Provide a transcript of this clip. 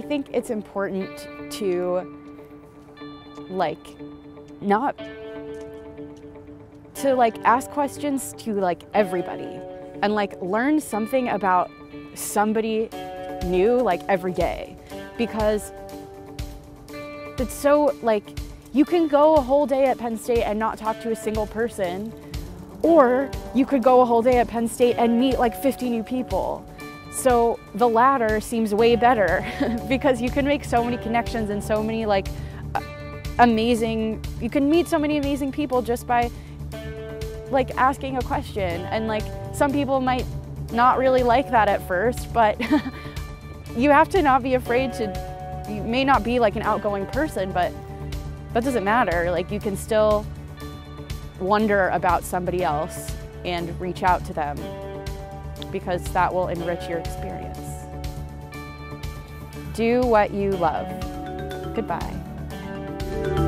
think it's important to like not to like ask questions to like everybody and like learn something about somebody new like every day because it's so like you can go a whole day at Penn State and not talk to a single person or you could go a whole day at Penn State and meet like 50 new people. So the latter seems way better because you can make so many connections and so many like amazing, you can meet so many amazing people just by like asking a question. And like some people might not really like that at first, but you have to not be afraid to, you may not be like an outgoing person, but that doesn't matter. Like you can still wonder about somebody else and reach out to them because that will enrich your experience. Do what you love. Goodbye.